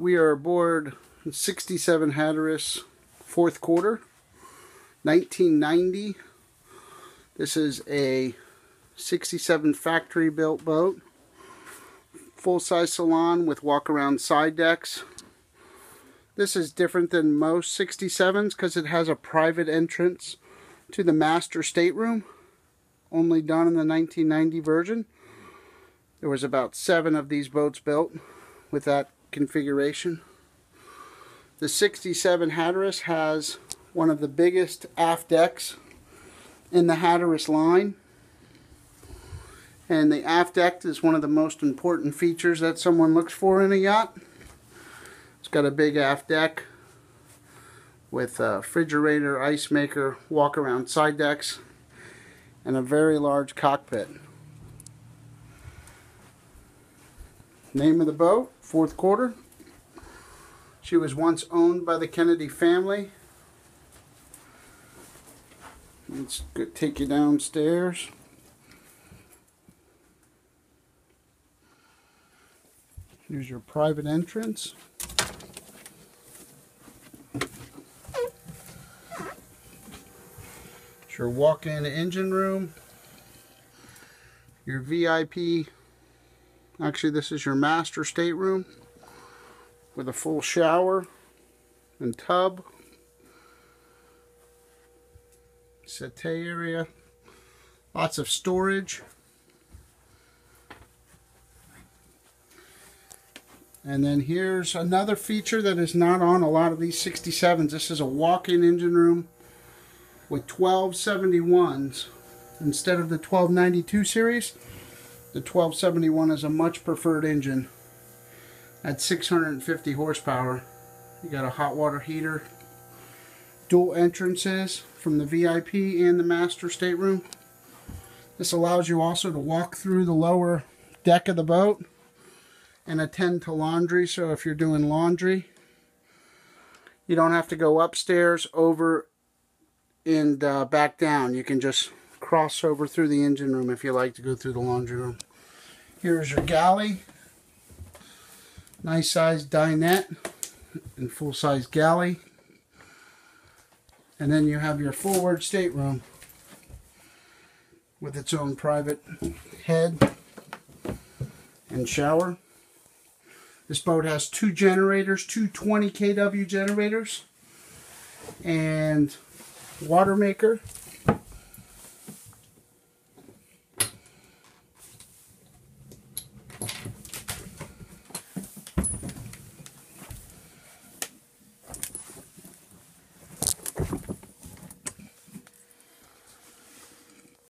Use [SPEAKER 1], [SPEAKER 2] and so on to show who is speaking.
[SPEAKER 1] We are aboard 67 Hatteras fourth quarter, 1990. This is a 67 factory built boat. Full size salon with walk around side decks. This is different than most 67s because it has a private entrance to the master stateroom. Only done in the 1990 version. There was about seven of these boats built with that configuration. The 67 Hatteras has one of the biggest aft decks in the Hatteras line. And the aft deck is one of the most important features that someone looks for in a yacht. It's got a big aft deck with a refrigerator, ice maker, walk around side decks, and a very large cockpit. Name of the boat, fourth quarter. She was once owned by the Kennedy family. Let's take you downstairs. Here's your private entrance. It's your walk-in engine room. Your VIP Actually, this is your master stateroom with a full shower and tub. Settee area. Lots of storage. And then here's another feature that is not on a lot of these 67s. This is a walk-in engine room with 1271s instead of the 1292 series. The 1271 is a much preferred engine at 650 horsepower. You got a hot water heater, dual entrances from the VIP and the master stateroom. This allows you also to walk through the lower deck of the boat and attend to laundry. So if you're doing laundry, you don't have to go upstairs, over, and uh, back down. You can just cross over through the engine room if you like to go through the laundry room. Here's your galley. Nice sized dinette and full size galley. And then you have your forward stateroom with its own private head and shower. This boat has two generators, two 20 kW generators, and water maker